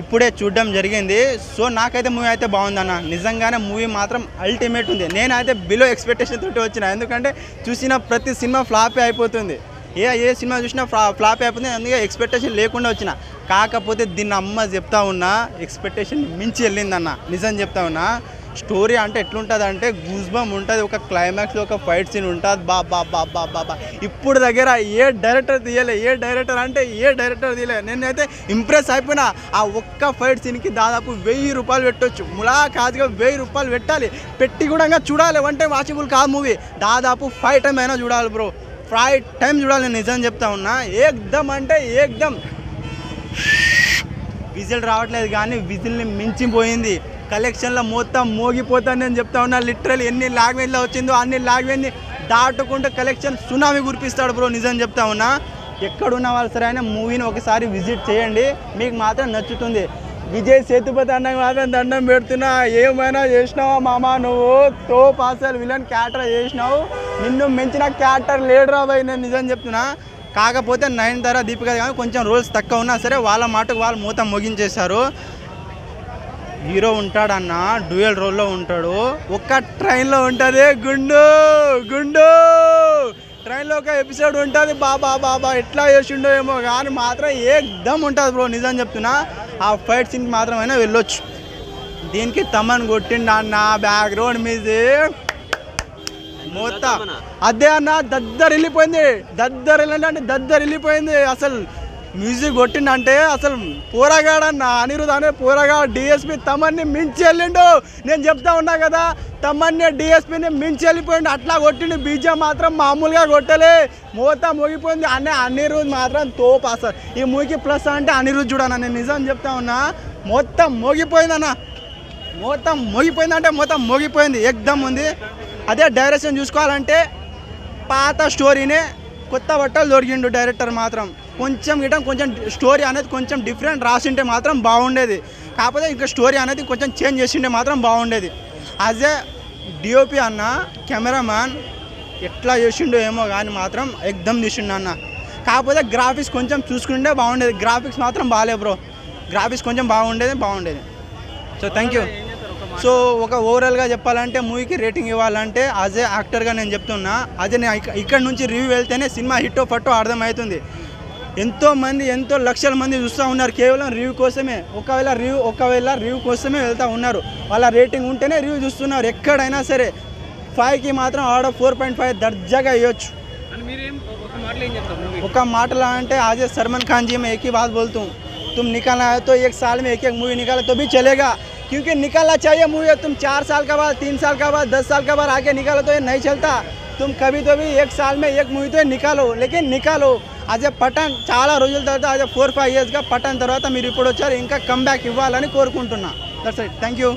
ఇప్పుడే చూడడం జరిగింది. సో నాకైతే మూవీ అయితే బాగుందన్న. నిజంగానే మూవీ మాత్రం అల్టిమేట్ ఉంది. నేనైతే బిలో ఎక్స్పెక్టేషన్ తోటి వచ్చిన. ఎందుకంటే చూసిన ప్రతి సినిమా ఫ్లాపే అయిపోతుంది. ఏ ఏ సినిమా చూసినా ఫ్లా ఫ్లాప్ అయిపోతుంది. అందుకే ఎక్స్పెక్టేషన్ లేకుండా వచ్చిన. కాకపోతే దీన్ని అమ్మ చెప్తా ఉన్నా ఎక్స్పెక్టేషన్ మించి వెళ్ళిందన్న. నిజం చెప్తా ఉన్నా. స్టోరీ అంటే ఎట్లుంటుంది అంటే గూజ్బమ్ ఉంటుంది ఒక క్లైమాక్స్లో ఒక ఫైట్ సీన్ ఉంటుంది. బా బా బా బా బా బా. ఇప్పుడు దగ్గర ఏ డైరెక్టర్ తీయలే ఏ డైరెక్టర్ అంటే ఏ డైరెక్టర్ తీయలే. నేనైతే ఇంప్రెస్ అయిపోయినా ఆ ఒక్క ఫైట్ సీన్కి దాదాపు వెయ్యి రూపాయలు పెట్టొచ్చు. ములాఖాజ్గా వెయ్యి రూపాయలు పెట్టాలి. పెట్టి కూడా చూడాలి. అంటే వాచిబుల్ వాచబుల్ కాదు మూవీ. దాదాపు ఫైవ్ టైం అయినా చూడాలి బ్రో. ఫైవ్ టైం చూడాలి నేను నిజం చెప్తా ఉన్నా. ఏకదమ్ అంటే ఏకదమ్. విజిల్ రావట్లేదు కానీ విజిల్ని మించిపోయింది. కలెక్షన్లో మొత్తం మోగిపోతాను నేను చెప్తా ఉన్నా లిటరల్ ఎన్ని లాంగ్వేజ్లో వచ్చిందో అన్ని లాంగ్వేజ్ని దాటుకుంటూ కలెక్షన్ సునామీ కురిపిస్తాడు బ్రో నిజం చెప్తా ఉన్నా. ఎక్కడున్న వాళ్ళు సరే అయినా మూవీని ఒకసారి విజిట్ చేయండి. మీకు మాత్రం నచ్చుతుంది. విజయ్ సేతుపతి అన్న మాత్రం దండం పెడుతున్నా. ఏమైనా చేసినావా మామ నువ్వు? తో పాసల్ విలన్ క్యారెక్టర్ చేసినావు. నిన్ను మించిన క్యారెక్టర్ లేడరా బాయ్ నేను నిజం చెప్తున్నా. కాకపోతే నైన్ ధర దీపిక కానీ కొంచెం రోల్స్ తక్కువ ఉన్నా సరే వాళ్ళ మాటకు వాళ్ళు మూత ముగించేశారు. హీరో ఉంటాడన్న డ్యూయల్ రోల్లో ఉంటాడు. ఒక్క ట్రైన్లో ఉంటుంది. గుండు గుండు! ట్రైన్లో ఒక ఎపిసోడ్ ఉంటుంది. బాబా బాబా ఎట్లా చేసిండో ఏమో కానీ మాత్రం ఏదమ్ ఉంటుంది బ్రో నిజం చెప్తున్నా. ఆ ఫైట్ సీన్కి మాత్రమైనా వెళ్ళొచ్చు. దీనికి తమన్ కొట్టిండు అన్న బ్యాక్గ్రౌండ్ మీద. మొత్తం అదే అన్న దద్దరు వెళ్ళిపోయింది దద్దరు వెళ్ళండి అంటే దద్దరు వెళ్ళిపోయింది అసలు మ్యూజిక్ కొట్టిండంటే అసలు పోరగాడన్న అనిరుద్ అనే పోరగా డిఎస్పి తమన్ని మించి వెళ్ళిండు నేను చెప్తా ఉన్నా కదా తమన్ని డిఎస్పిని మించి వెళ్ళిపోయిండు అట్లా కొట్టిండు. బీజం మాత్రం మామూలుగా కొట్టలే. మోత మోగిపోయింది. అనే అనిరుద్ మాత్రం తోపు అసలు. ఈ ముగి ప్లస్ అంటే అనిరుద్ చూడన్న నేను నిజం చెప్తా ఉన్నా. మొత్తం మోగిపోయిందన్న మొత్తం మోగిపోయిందంటే మొత్తం మోగిపోయింది. ఎగ్దమ్ ఉంది. అదే డైరెక్షన్ చూసుకోవాలంటే పాత స్టోరీనే కొత్త బట్టలు దొరికిండు డైరెక్టర్ మాత్రం. కొంచెం ఇటం కొంచెం స్టోరీ అనేది కొంచెం డిఫరెంట్ రాసింటే మాత్రం బాగుండేది. కాకపోతే ఇంకా స్టోరీ అనేది కొంచెం చేంజ్ చేసింటే మాత్రం బాగుండేది. యాజ్ ఏ డిఓపి అన్న కెమెరామ్యాన్ ఎట్లా చేసిండో ఏమో కానీ మాత్రం ఎగ్దమ్ తీసిండు అన్న. కాకపోతే గ్రాఫిక్స్ కొంచెం చూసుకుంటే బాగుండేది. గ్రాఫిక్స్ మాత్రం బాగాలేదు బ్రో గ్రాఫిక్స్ కొంచెం బాగుండేది బాగుండేది. సో థ్యాంక్ యూ సో ఒక ఓవరాల్గా చెప్పాలంటే మూవీకి రేటింగ్ ఇవ్వాలంటే యాజ్ ఏ యాక్టర్గా నేను చెప్తున్నా అదే నేను ఇక్క- ఇక్కడ నుంచి రివ్యూ వెళ్తేనే సినిమా హిట్టో ఫట్టో అర్థమవుతుంది ఎంతో మంది ఎంతో లక్షల మంది చూస్తూ ఉన్నారు కేవలం రివ్యూ కోసమే ఒకవేళ రివ్యూ ఒకవేళ రివ్యూ కోసమే వెళ్తూ ఉన్నారు వాళ్ళ రేటింగ్ ఉంటేనే రివ్యూ చూస్తున్నారు ఎక్కడైనా సరే ఫైవ్కి మాత్రం ఆర్డర్ ఫోర్ పాయింట్ ఫైవ్ దర్జాగా ఇవ్వచ్చు అని మీరేం ఒక మాటలో ఏం చెప్తారు మూవీ ఒక మాటలో అంటే आज ये सलमान खान जी मैं एक ही बात बोलता हूँ तुम निकालना है तो एक साल में एक एक मूवी निकालो तो भी चलेगा क्योंकि निकालना चाहिए मूवी तुम चार साल का बाद तीन साल का बाद दस साल का बाद आके निकालो तो ये नहीं चलता तुम कभी तो भी एक साल में एक మూవీ తో నికాలో లేకిన్ నికాలో అదే పఠాన్ చాలా రోజుల తర్వాత అదే ఫోర్ ఫైవ్ ఇయర్స్గా పఠాన్ తర్వాత మీరు ఇప్పుడు వచ్చారు ఇంకా కమ్ బ్యాక్ ఇవ్వాలని కోరుకుంటున్నా దట్స్ ఇట్ థ్యాంక్ యూ